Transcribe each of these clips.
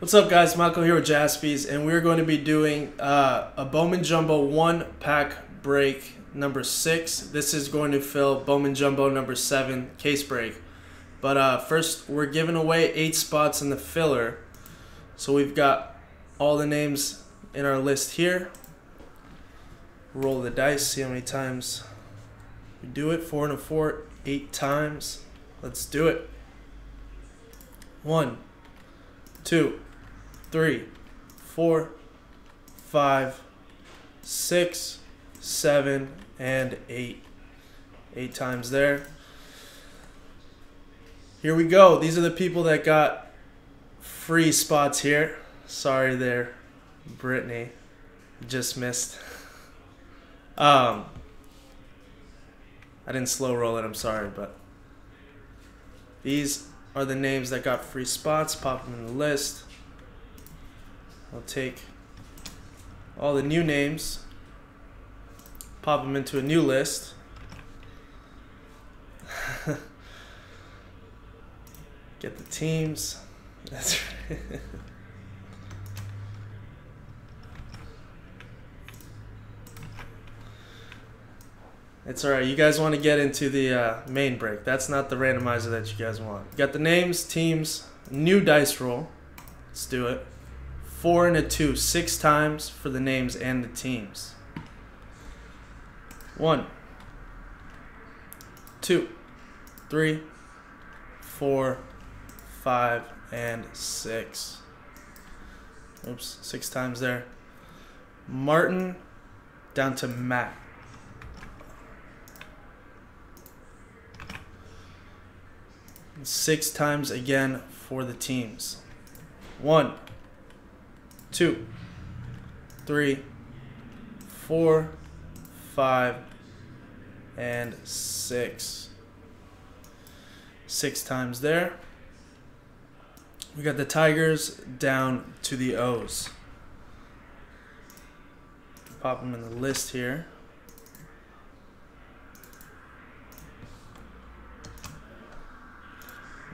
What's up, guys? Michael here with Jaspys, and we're going to be doing uh, a Bowman Jumbo one pack break number six. This is going to fill Bowman Jumbo number seven case break. But uh, first, we're giving away eight spots in the filler. So we've got all the names in our list here. Roll the dice, see how many times we do it. Four and a four, eight times. Let's do it. One, two three, four, five, six, seven, and eight. Eight times there. Here we go. These are the people that got free spots here. Sorry there, Brittany. Just missed. Um, I didn't slow roll it, I'm sorry, but these are the names that got free spots. Pop them in the list. I'll take all the new names, pop them into a new list. Get the teams. That's right. It's alright. You guys want to get into the uh, main break. That's not the randomizer that you guys want. Got the names, teams, new dice roll. Let's do it four and a two, six times for the names and the teams. One, two, three, four, five, and six. Oops, six times there. Martin down to Matt. Six times again for the teams. One, two, three, four, five, and six. Six times there. We got the Tigers down to the O's. Pop them in the list here.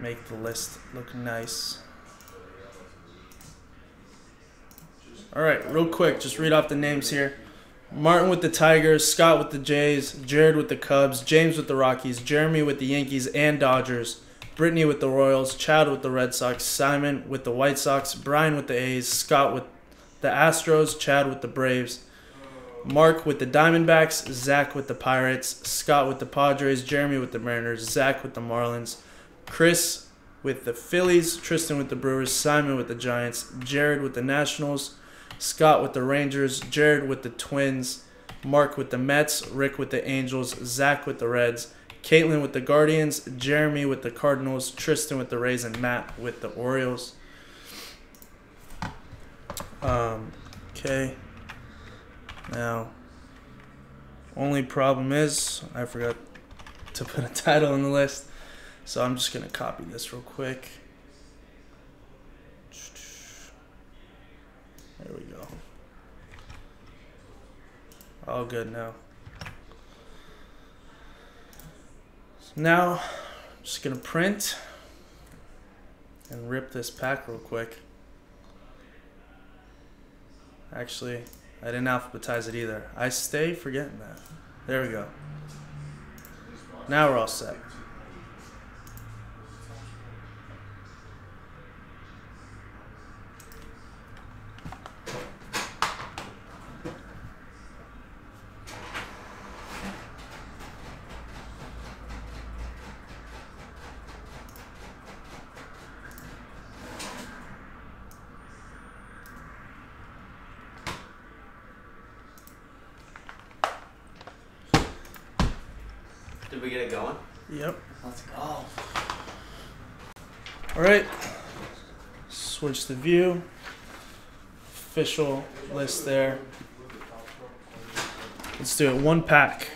Make the list look nice. All right, real quick, just read off the names here. Martin with the Tigers, Scott with the Jays, Jared with the Cubs, James with the Rockies, Jeremy with the Yankees and Dodgers, Brittany with the Royals, Chad with the Red Sox, Simon with the White Sox, Brian with the A's, Scott with the Astros, Chad with the Braves, Mark with the Diamondbacks, Zach with the Pirates, Scott with the Padres, Jeremy with the Mariners, Zach with the Marlins, Chris with the Phillies, Tristan with the Brewers, Simon with the Giants, Jared with the Nationals, Scott with the Rangers, Jared with the Twins, Mark with the Mets, Rick with the Angels, Zach with the Reds, Caitlin with the Guardians, Jeremy with the Cardinals, Tristan with the Rays, and Matt with the Orioles. Um, okay. Now, only problem is I forgot to put a title on the list, so I'm just gonna copy this real quick. There we go. All good now. So now, I'm just gonna print and rip this pack real quick. Actually, I didn't alphabetize it either. I stay forgetting that. There we go. Now we're all set. Did we get it going? Yep. Let's go. All right. Switch the view. Official list there. Let's do it. One pack.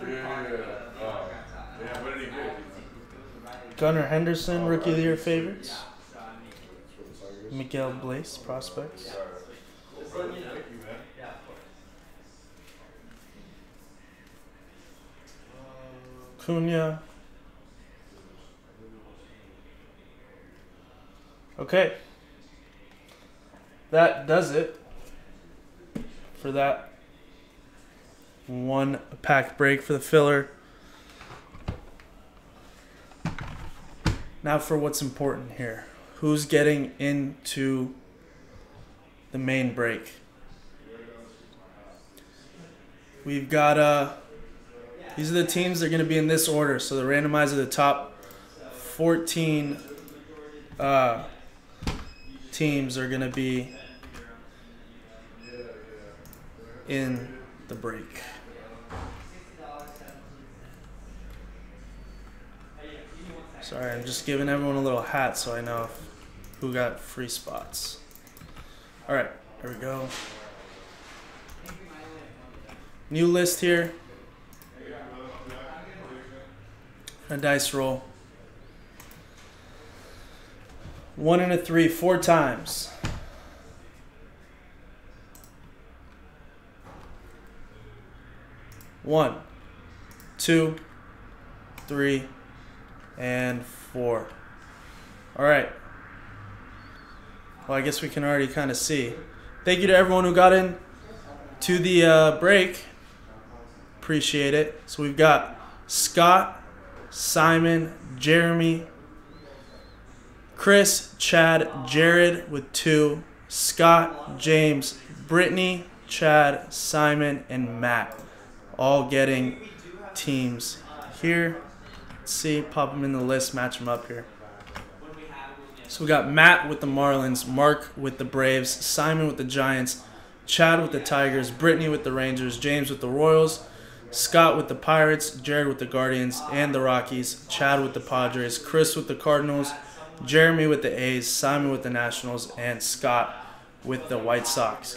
Here we go. Gunnar Henderson, rookie of the year favorites. Miguel Bleis, prospects. Cunha. Okay. That does it for that one pack break for the filler. Now for what's important here. Who's getting into the main break? We've got uh these are the teams that are going to be in this order. So the randomizer, the top 14 uh, teams are going to be in the break. Sorry, I'm just giving everyone a little hat so I know who got free spots. All right, there we go. New list here. A dice roll. One and a three, four times. One, two, three, and four. All right. Well, I guess we can already kind of see. Thank you to everyone who got in to the uh, break. Appreciate it. So we've got Scott, Simon, Jeremy, Chris, Chad, Jared with two, Scott, James, Brittany, Chad, Simon, and Matt. All getting teams here. Let's see, pop them in the list, match them up here. So we got Matt with the Marlins, Mark with the Braves, Simon with the Giants, Chad with the Tigers, Brittany with the Rangers, James with the Royals, Scott with the Pirates, Jared with the Guardians and the Rockies, Chad with the Padres, Chris with the Cardinals, Jeremy with the A's, Simon with the Nationals, and Scott with the White Sox.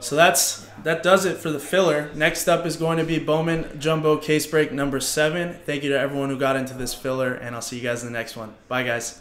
So that's that does it for the filler. Next up is going to be Bowman Jumbo Case Break number seven. Thank you to everyone who got into this filler, and I'll see you guys in the next one. Bye, guys.